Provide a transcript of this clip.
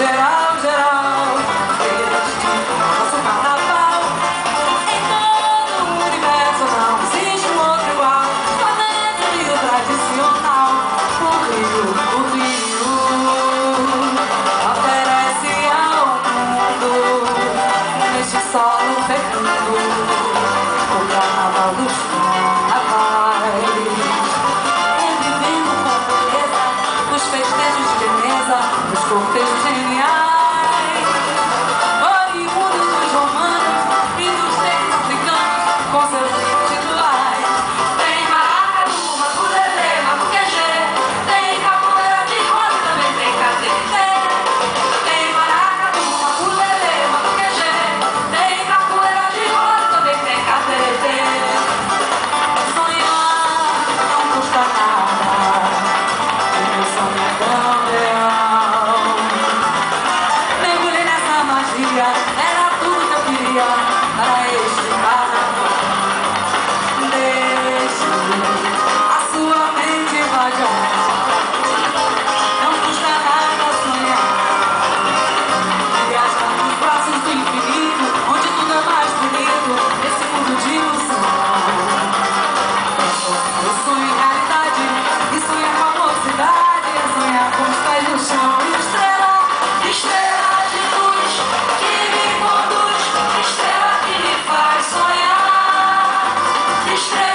será Por testemunhar Hallelujah. Krishna.